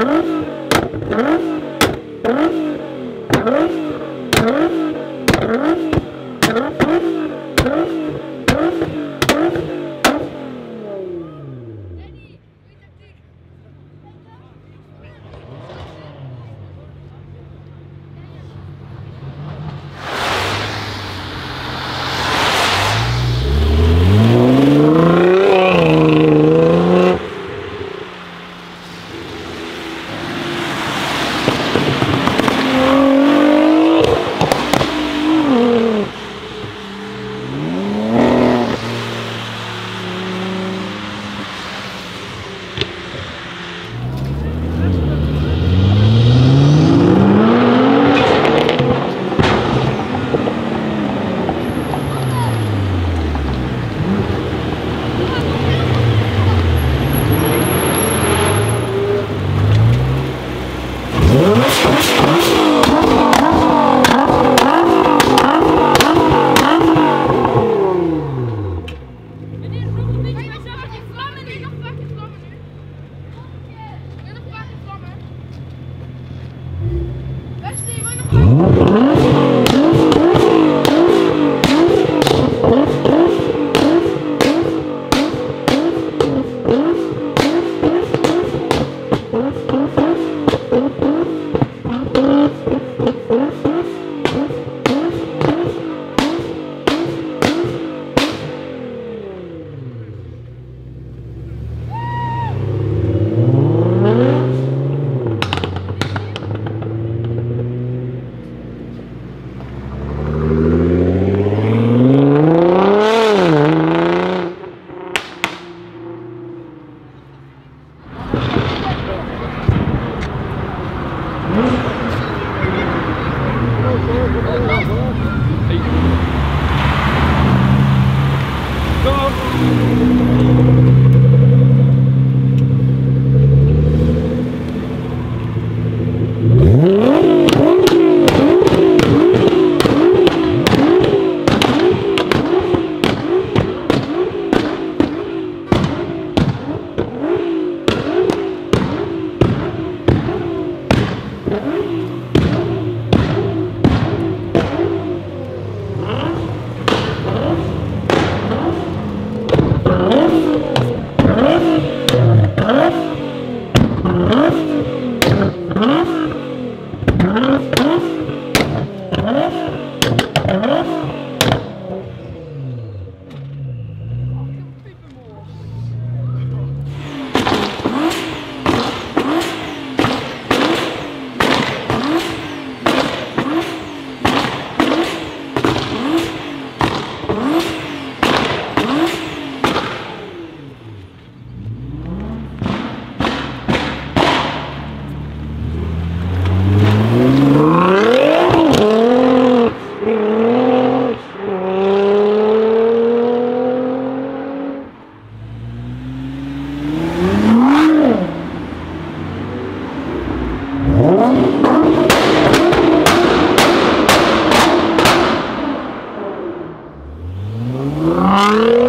Thank Bye.